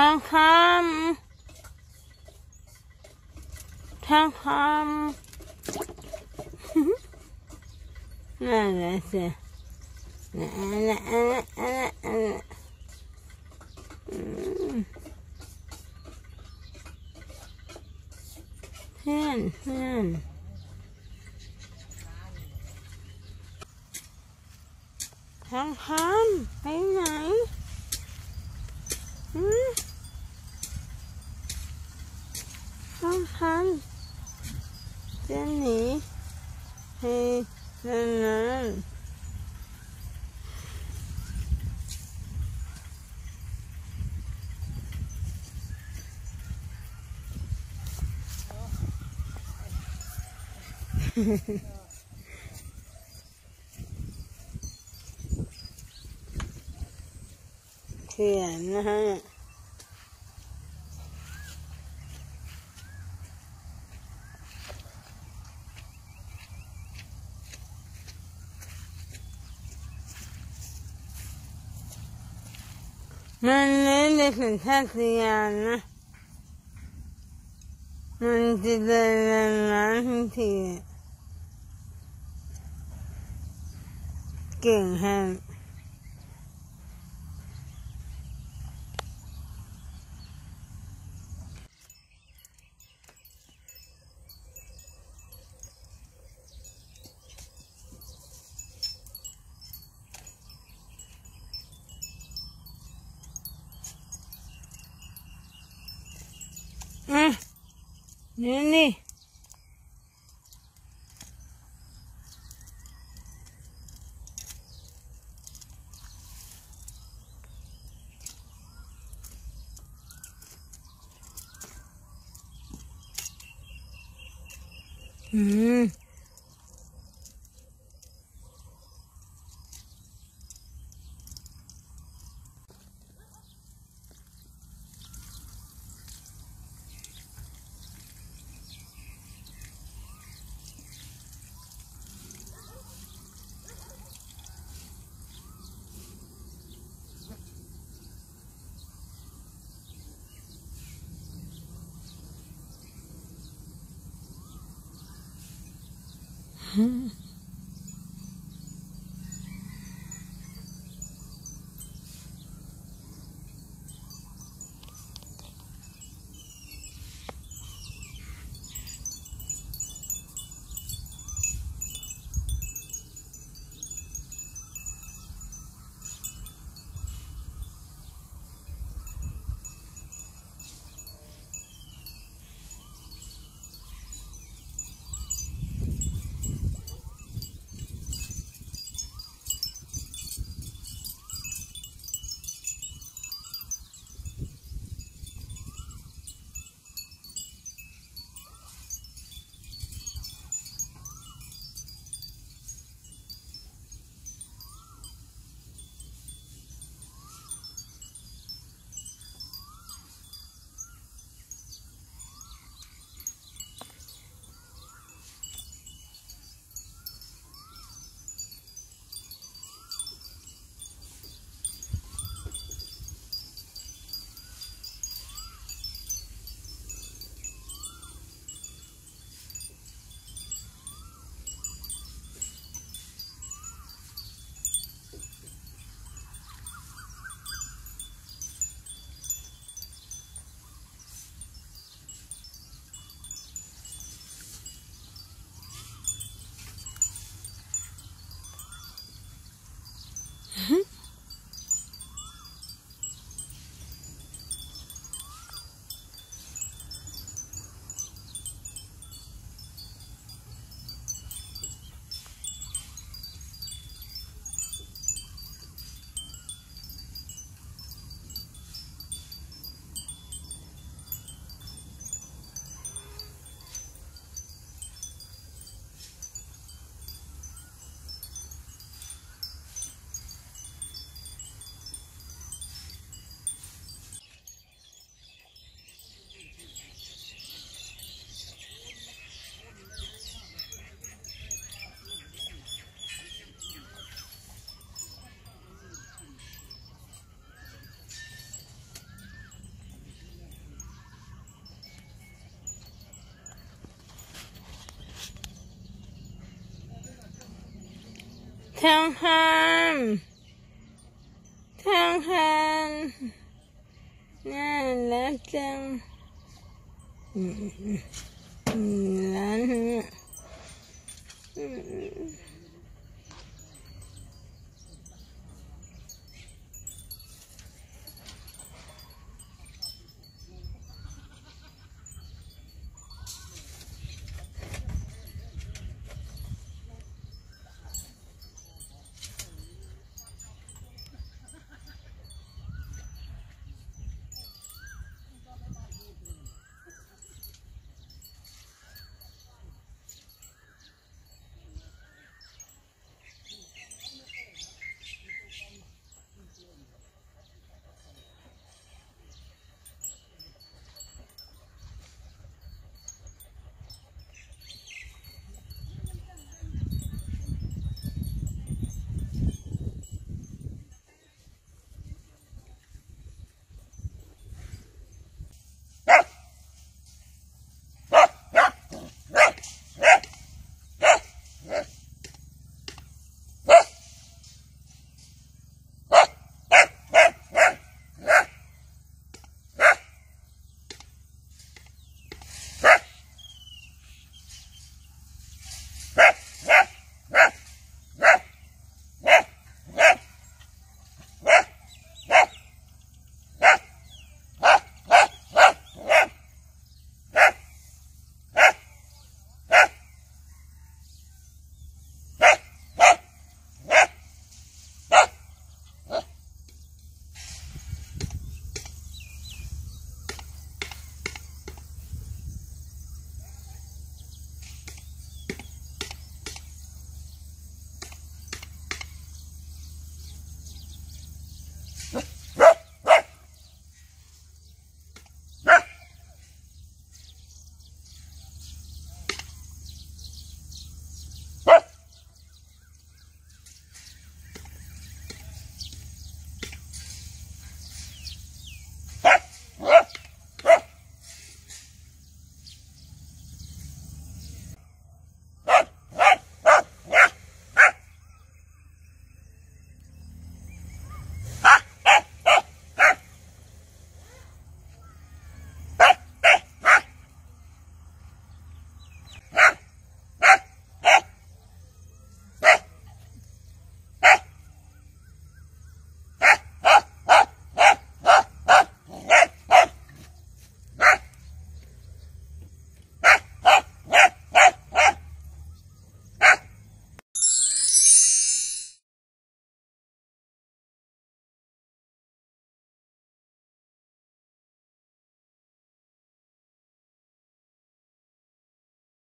ทองคำทองคำน่ารักสิน่ารักน่ารักน่ารักเพื่อนเพื่อน 한 쟤니 해는 그래 안 나. mình lấy để phần sát thì nó mình chỉ cần làm lắm thì kiện hơn 嗯，妮妮。嗯。Hmm. อืม Thằng Hàm Thằng Hàm Nè lá chân Lá